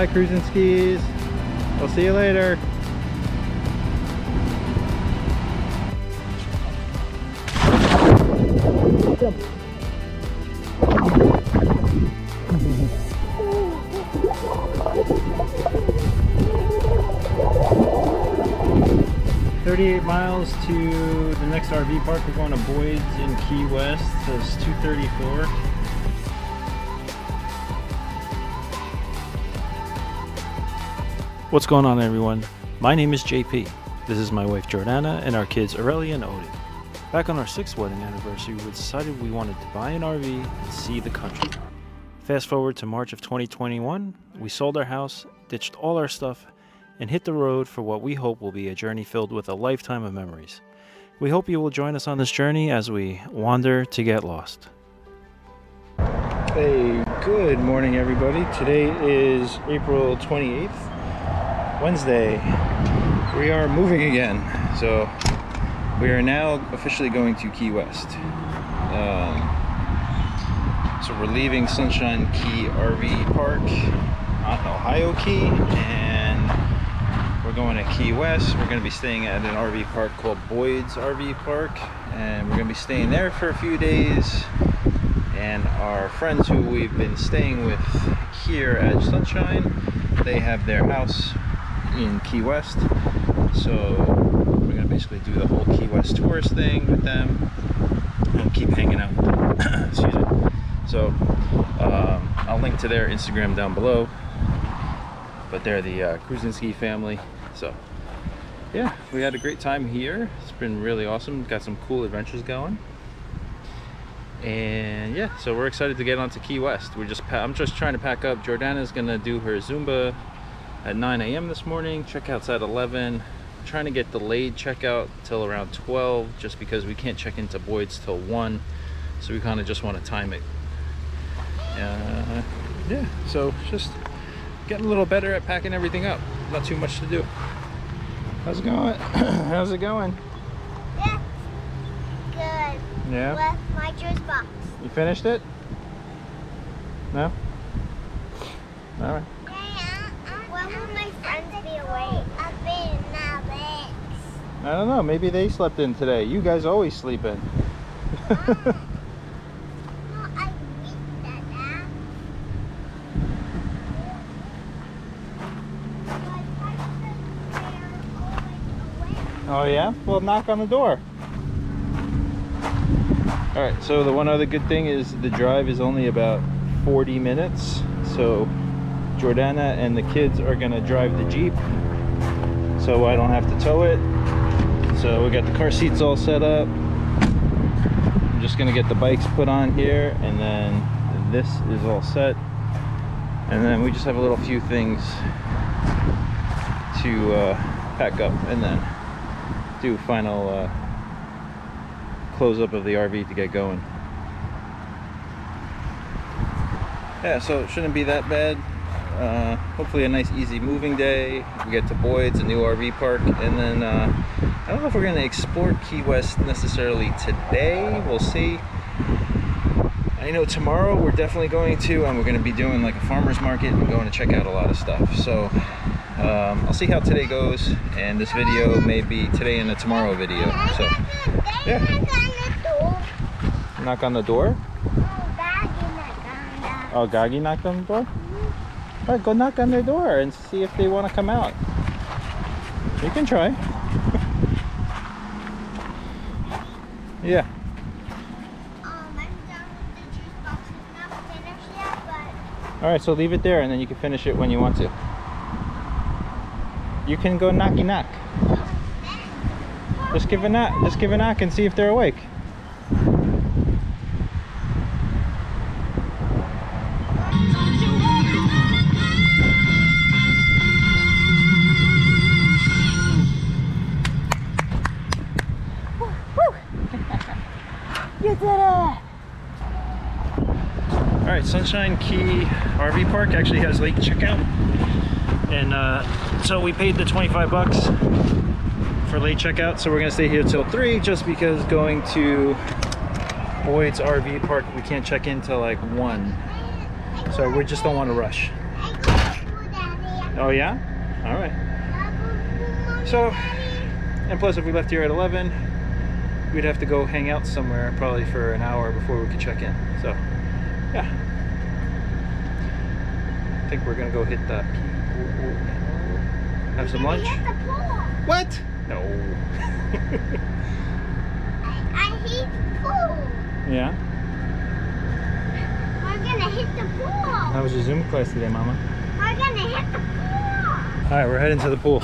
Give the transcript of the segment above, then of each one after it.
Bye, cruising skis. We'll see you later. Thirty-eight miles to the next RV park. We're going to Boyd's in Key West. So it's 234. What's going on, everyone? My name is JP. This is my wife Jordana and our kids Aurelia and Odin. Back on our sixth wedding anniversary, we decided we wanted to buy an RV and see the country. Fast forward to March of 2021, we sold our house, ditched all our stuff, and hit the road for what we hope will be a journey filled with a lifetime of memories. We hope you will join us on this journey as we wander to get lost. Hey, good morning, everybody. Today is April 28th, Wednesday. We are moving again. So, we are now officially going to Key West. Um, so, we're leaving Sunshine Key RV Park on Ohio Key and we're going to Key West. We're going to be staying at an RV park called Boyd's RV Park and we're going to be staying there for a few days and our friends who we've been staying with here at Sunshine, they have their house in Key West. So we're gonna basically do the whole Key West tourist thing with them and keep hanging out with them. Excuse me. So um, I'll link to their Instagram down below. But they're the uh, Kruzinski family. So yeah, we had a great time here. It's been really awesome. Got some cool adventures going and yeah so we're excited to get onto key west we're just i'm just trying to pack up jordana's gonna do her zumba at 9 a.m this morning checkouts at 11 I'm trying to get delayed checkout till around 12 just because we can't check into boyd's till 1 so we kind of just want to time it uh, yeah so just getting a little better at packing everything up not too much to do how's it going how's it going Yeah. Good. yeah With my juice box. You finished it? No? Alright. When will my friends be awake? I've been in my legs. I don't know. Maybe they slept in today. You guys always sleep in. No, I eat that now. oh, yeah? Well, knock on the door. Alright, so the one other good thing is the drive is only about 40 minutes. So Jordana and the kids are going to drive the Jeep. So I don't have to tow it. So we got the car seats all set up. I'm just to get the bikes put on here and then this is all set. And then we just have a little few things to uh, pack up and then do final uh, close up of the RV to get going. Yeah, so it shouldn't be that bad. Uh, hopefully a nice easy moving day. We get to Boyd's, a new RV park, and then uh, I don't know if we're gonna explore Key West necessarily today. We'll see. I know tomorrow we're definitely going to, and we're going to be doing like a farmer's market and going to check out a lot of stuff. So um, I'll see how today goes, and this video may be today and a tomorrow video. So yeah. knock on the door. Oh, Gagi knocked on the door. Right, go knock on their door and see if they want to come out. You can try. yeah. All right, so leave it there, and then you can finish it when you want to. You can go knocky knock. Just give a knock. Just give a knock and see if they're awake. Sunshine Key RV Park actually has late checkout, and uh, so we paid the 25 bucks for late checkout. So we're gonna stay here till three, just because going to Boyd's RV Park we can't check in till like one. So we just don't want to rush. Oh yeah? All right. So, and plus if we left here at 11, we'd have to go hang out somewhere probably for an hour before we could check in. So, yeah. I think we're gonna go hit the. Have some lunch. Hit the pool. What? No. I hate pool. yeah. We're gonna hit the pool. How was your Zoom class today, Mama? We're gonna hit the pool. All right, we're heading to the pool.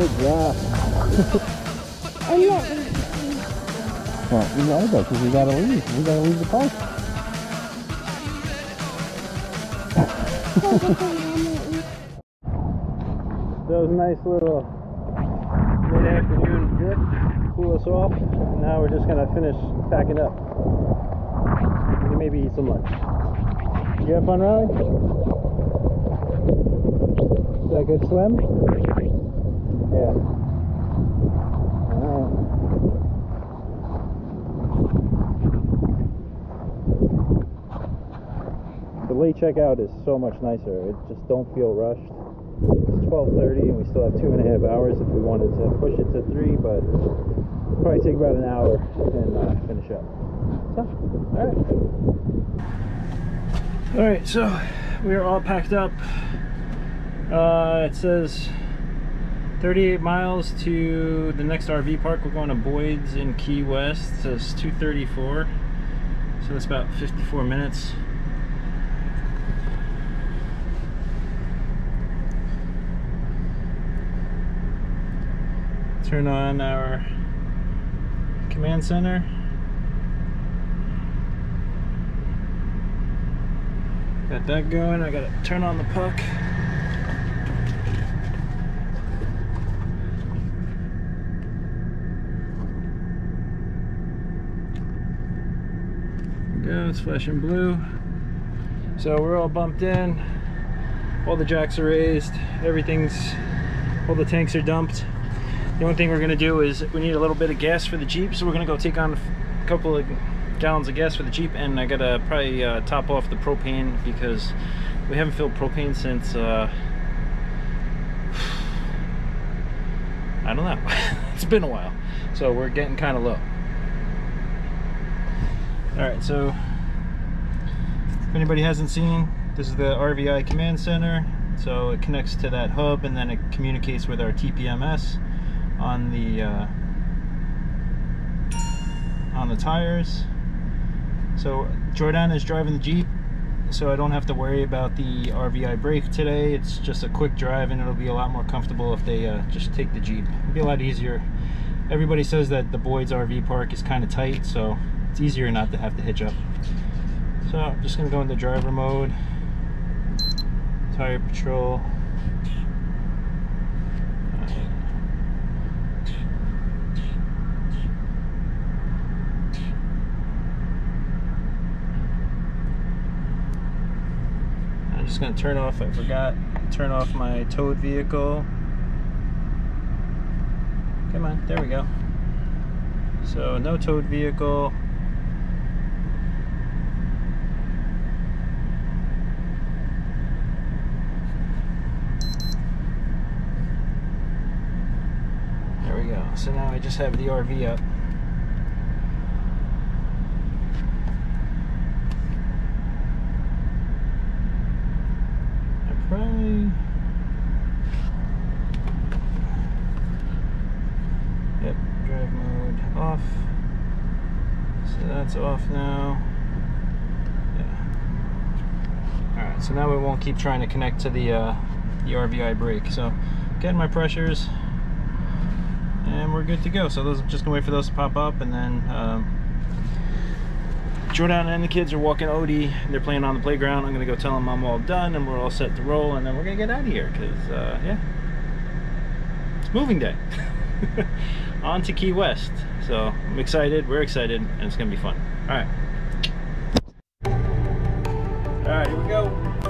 Job. Well, we gotta go because we gotta leave. We gotta leave the park. That was a nice little mid-afternoon drip. Cool us off. Now we're just gonna finish packing up. And maybe eat some lunch. You have fun, Riley? Is that a good swim? Yeah. Alright. The late checkout is so much nicer. It just don't feel rushed. It's 12:30 and we still have two and a half hours if we wanted to push it to three, but probably take about an hour and uh, finish up. So, all right. All right, so we are all packed up. Uh, it says 38 miles to the next RV park. We're going to Boyd's in Key West. It says 234, so that's about 54 minutes. Turn on our command center. Got that going. I gotta turn on the puck. It's flashing blue. So we're all bumped in. All the jacks are raised. Everything's, all the tanks are dumped. The only thing we're gonna do is we need a little bit of gas for the Jeep. So we're gonna go take on a couple of gallons of gas for the Jeep and I gotta probably uh, top off the propane because we haven't filled propane since, uh, I don't know. it's been a while. So we're getting kind of low. All right, so if anybody hasn't seen, this is the RVI command center. So it connects to that hub and then it communicates with our TPMS on the uh, on the tires. So Jordan is driving the Jeep, so I don't have to worry about the RVI brake today. It's just a quick drive and it'll be a lot more comfortable if they uh, just take the Jeep. It'll be a lot easier. Everybody says that the Boyd's RV park is kind of tight, so it's easier not to have to hitch up. So I'm just gonna go into driver mode, tire patrol. I'm just gonna turn off, I forgot, turn off my towed vehicle. Come on, there we go. So no towed vehicle. So now I just have the RV up. I probably. Yep, drive mode off. So that's off now. Yeah. Alright, so now we won't keep trying to connect to the uh, the RVI brake. So getting my pressures and we're good to go. So those just gonna wait for those to pop up and then um, Jordan and the kids are walking Odie. They're playing on the playground. I'm gonna go tell them I'm all done and we're all set to roll and then we're gonna get out of here because uh, yeah, it's moving day. on to Key West. So I'm excited, we're excited, and it's gonna be fun. All right. All right, here we go.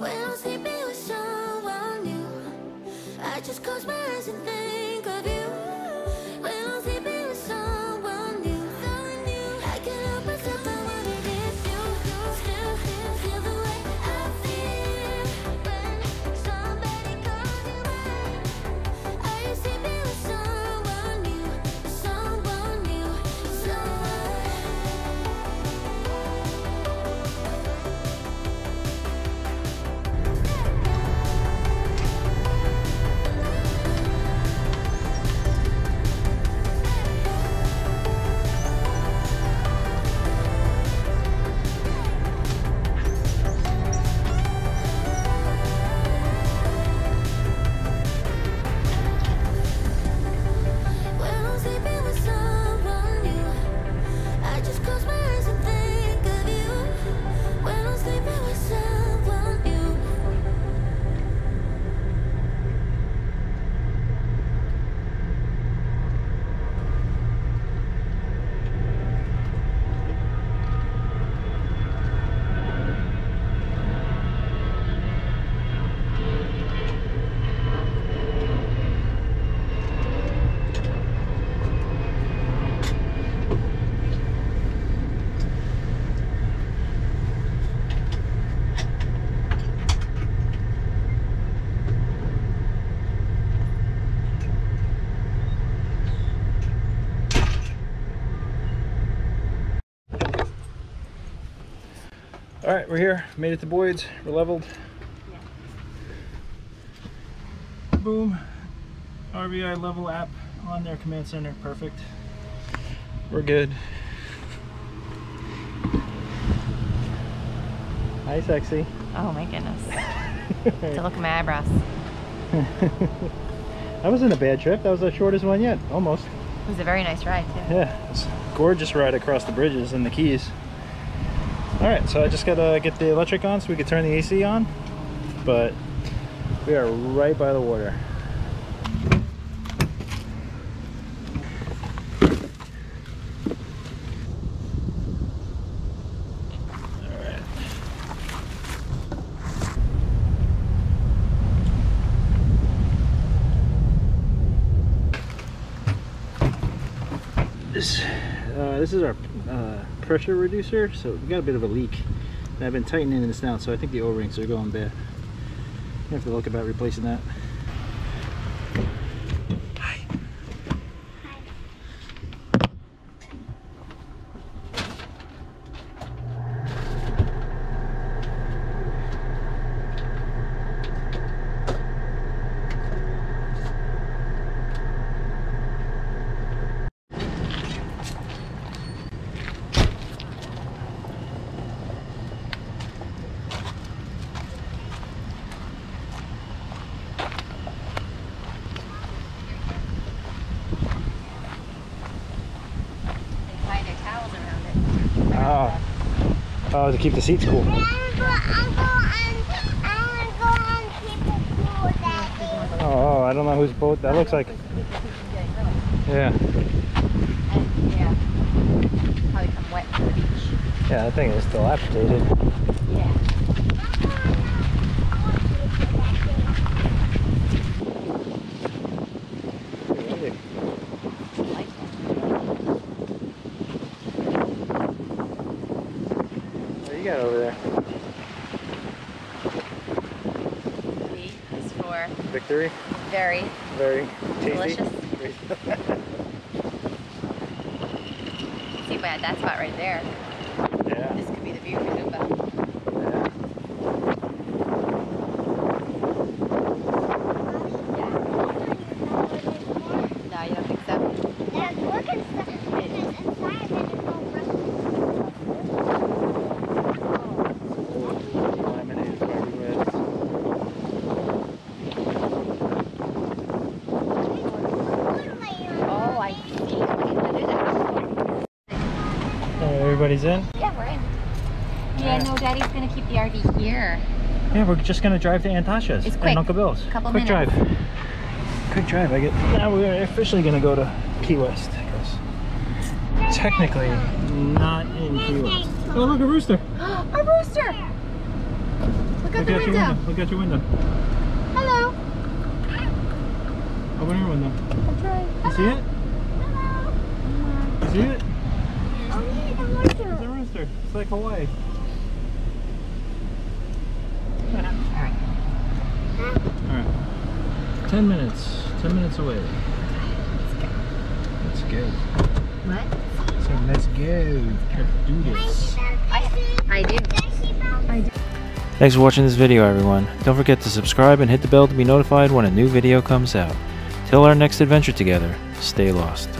When I'm sleeping with someone new, I just close my eyes and think All right, we're here. Made it to Boyd's. We're leveled. Boom. RVI level app on their command center. Perfect. We're good. Hi, sexy. Oh my goodness. to look at my eyebrows. That wasn't a bad trip. That was the shortest one yet. Almost. It was a very nice ride too. Yeah, gorgeous ride across the bridges and the Keys all right so i just gotta get the electric on so we can turn the ac on but we are right by the water. This uh, this is our pressure reducer, so we got a bit of a leak. And I've been tightening this now, so I think the O-rings are going bad. You have to look about replacing that. Hi. They tie their towels around it. Oh. Oh, to keep the seats cool. I wanna go, I wanna go on, I wanna go on people's pool, Daddy. Oh, oh, I don't know whose boat that looks like. Yeah. And yeah, probably come wet to the beach. Yeah, that thing is dilapidated. Yeah. Like What do you got over there? V is for Victory? Very Very delicious. See if I had that spot right there. yeah. This could be the view for Zumba. yeah. No, you don't think so? Dad, look and stuff. Because inside there's no Laminated fiberglass. Oh, I see. What is that? Everybody's in? Yeah, we're in. Yeah, no, Daddy's gonna keep the RV here. Yeah, we're just gonna drive to Antasha's Tasha's It's and. Uncle Bill's. Couple quick minutes. drive. Quick drive. I get. Now we're officially gonna go to Key West. 'cause Technically, not in Key West. Oh, look a rooster! A rooster! Look out Look the out your window. window. Look out your window. Hello. Open your window. That's right. You see it? Hello. You see it? Oh, yeah, the It's window. a rooster. It's like Hawaii. Alright. Alright. Ten minutes. Ten minutes away. Let's go. What? So let's go. Let's do this. I, do. I do. Thanks for watching this video everyone. Don't forget to subscribe and hit the bell to be notified when a new video comes out. Till our next adventure together, stay lost.